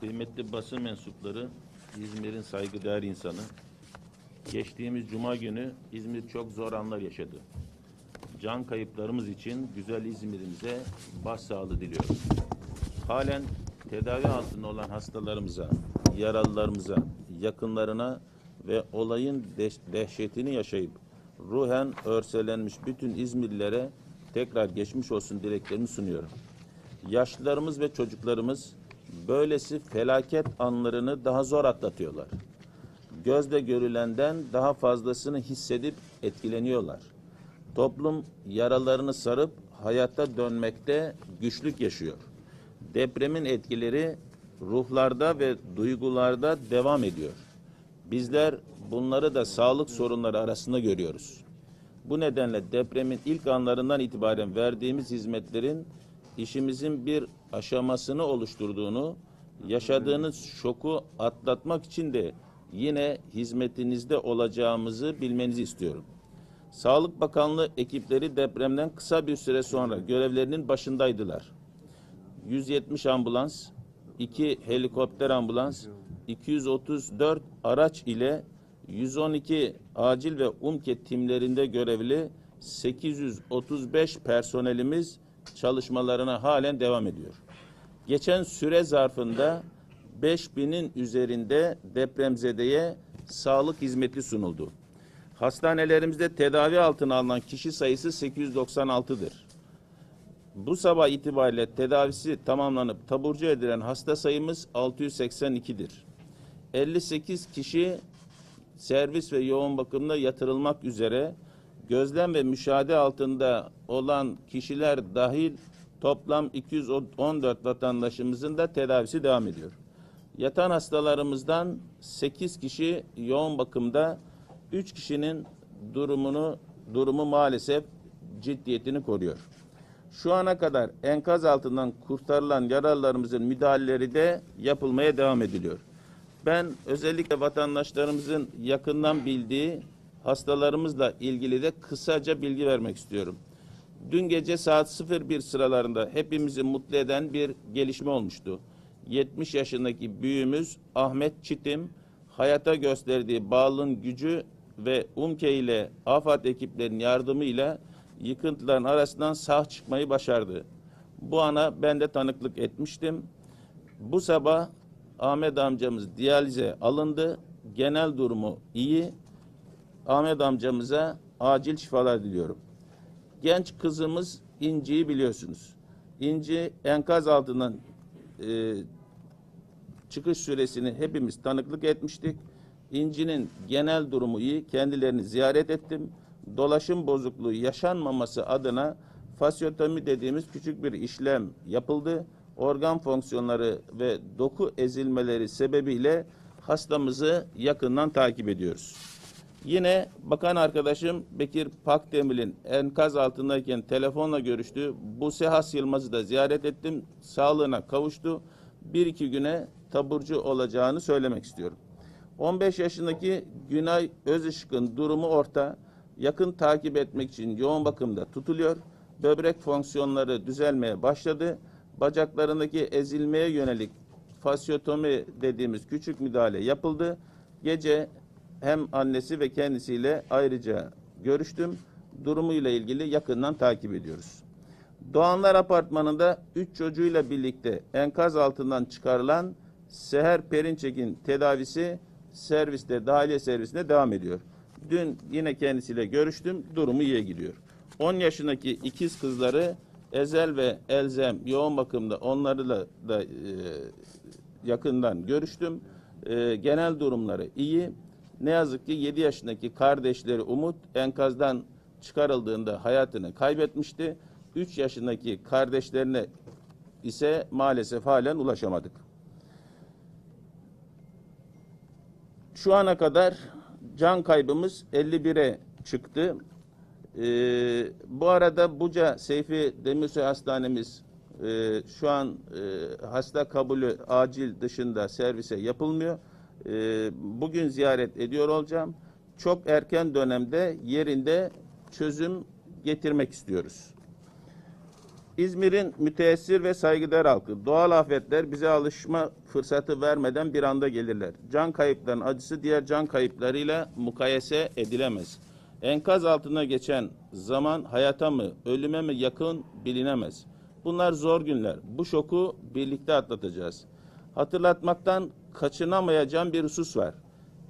Kıymetli basın mensupları, İzmir'in saygıdeğer insanı. Geçtiğimiz cuma günü İzmir çok zor anlar yaşadı. Can kayıplarımız için güzel İzmir'imize başsağlığı diliyorum. Halen tedavi altında olan hastalarımıza, yaralılarımıza, yakınlarına ve olayın dehşetini yaşayıp ruhen örselenmiş bütün İzmirlilere tekrar geçmiş olsun dileklerimi sunuyorum. Yaşlılarımız ve çocuklarımız böylesi felaket anlarını daha zor atlatıyorlar. Gözle görülenden daha fazlasını hissedip etkileniyorlar. Toplum yaralarını sarıp hayata dönmekte güçlük yaşıyor. Depremin etkileri ruhlarda ve duygularda devam ediyor. Bizler bunları da sağlık sorunları arasında görüyoruz. Bu nedenle depremin ilk anlarından itibaren verdiğimiz hizmetlerin işimizin bir aşamasını oluşturduğunu, yaşadığınız şoku atlatmak için de yine hizmetinizde olacağımızı bilmenizi istiyorum. Sağlık Bakanlığı ekipleri depremden kısa bir süre sonra görevlerinin başındaydılar. 170 ambulans, 2 helikopter ambulans, 234 araç ile 112 acil ve UMKE timlerinde görevli 835 personelimiz çalışmalarına halen devam ediyor. Geçen süre zarfında 5000'in üzerinde depremzedeye sağlık hizmeti sunuldu. Hastanelerimizde tedavi altına alınan kişi sayısı 896'dır. Bu sabah itibariyle tedavisi tamamlanıp taburcu edilen hasta sayımız 682'dir. 58 kişi servis ve yoğun bakımda yatırılmak üzere gözlem ve müşahede altında olan kişiler dahil toplam 214 vatandaşımızın da tedavisi devam ediyor. Yatan hastalarımızdan 8 kişi yoğun bakımda, 3 kişinin durumunu durumu maalesef ciddiyetini koruyor. Şu ana kadar enkaz altından kurtarılan yaralılarımızın müdahaleleri de yapılmaya devam ediliyor. Ben özellikle vatandaşlarımızın yakından bildiği hastalarımızla ilgili de kısaca bilgi vermek istiyorum. Dün gece saat 01 sıralarında hepimizi mutlu eden bir gelişme olmuştu. 70 yaşındaki büyüğümüz Ahmet Çitim hayata gösterdiği bağlılığın gücü ve UMKE ile AFAD ekiplerinin yardımıyla yıkıntıların arasından sağ çıkmayı başardı. Bu ana ben de tanıklık etmiştim. Bu sabah Ahmet amcamız diyalize alındı. Genel durumu iyi. Ahmet amcamıza acil şifalar diliyorum. Genç kızımız İnci'yi biliyorsunuz. İnci enkaz altından e, çıkış süresini hepimiz tanıklık etmiştik. İnci'nin genel durumu iyi. Kendilerini ziyaret ettim. Dolaşım bozukluğu yaşanmaması adına fasyotomi dediğimiz küçük bir işlem yapıldı. Organ fonksiyonları ve doku ezilmeleri sebebiyle hastamızı yakından takip ediyoruz. Yine bakan arkadaşım Bekir Pakdemir'in enkaz altındayken telefonla görüştü. Buse Has Yılmaz'ı da ziyaret ettim. Sağlığına kavuştu. Bir iki güne taburcu olacağını söylemek istiyorum. 15 yaşındaki Günay Özışık'ın durumu orta. Yakın takip etmek için yoğun bakımda tutuluyor. Böbrek fonksiyonları düzelmeye başladı. Bacaklarındaki ezilmeye yönelik fasyotomi dediğimiz küçük müdahale yapıldı. Gece hem annesi ve kendisiyle ayrıca görüştüm. Durumuyla ilgili yakından takip ediyoruz. Doğanlar Apartmanı'nda 3 çocuğuyla birlikte enkaz altından çıkarılan Seher Perinçek'in tedavisi serviste, dahiliye servisinde devam ediyor. Dün yine kendisiyle görüştüm. Durumu iyiye gidiyor. 10 yaşındaki ikiz kızları Ezel ve Elzem yoğun bakımda onlarla da e, yakından görüştüm. E, genel durumları iyi. Ne yazık ki 7 yaşındaki kardeşleri Umut enkazdan çıkarıldığında hayatını kaybetmişti. 3 yaşındaki kardeşlerine ise maalesef halen ulaşamadık. Şu ana kadar can kaybımız 51'e çıktı. Ee, bu arada Buca Seyfi Demirsoy Hastanemiz e, şu an e, hasta kabulü acil dışında servise yapılmıyor. E, bugün ziyaret ediyor olacağım. Çok erken dönemde yerinde çözüm getirmek istiyoruz. İzmir'in müteessir ve saygıdeğer halkı. Doğal afetler bize alışma fırsatı vermeden bir anda gelirler. Can kayıplarının acısı diğer can kayıplarıyla mukayese edilemez. Enkaz altına geçen zaman hayata mı, ölüme mi yakın bilinemez. Bunlar zor günler. Bu şoku birlikte atlatacağız. Hatırlatmaktan kaçınamayacağım bir husus var.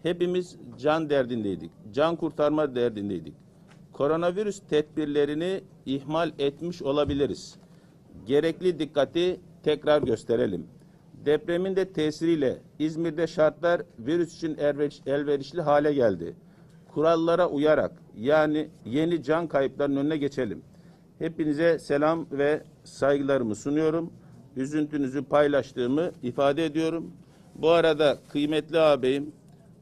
Hepimiz can derdindeydik. Can kurtarma derdindeydik. Koronavirüs tedbirlerini ihmal etmiş olabiliriz. Gerekli dikkati tekrar gösterelim. Depremin de tesiriyle İzmir'de şartlar virüs için elveriş- elverişli hale geldi. Kurallara uyarak yani yeni can kayıplarının önüne geçelim. Hepinize selam ve saygılarımı sunuyorum. Üzüntünüzü paylaştığımı ifade ediyorum. Bu arada kıymetli ağabeyim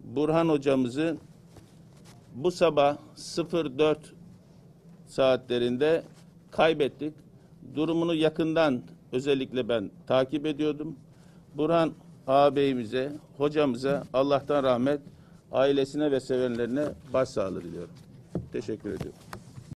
Burhan hocamızı bu sabah 04 saatlerinde kaybettik. Durumunu yakından özellikle ben takip ediyordum. Burhan ağabeyimize, hocamıza Allah'tan rahmet, ailesine ve sevenlerine başsağlığı diliyorum. Teşekkür ediyorum.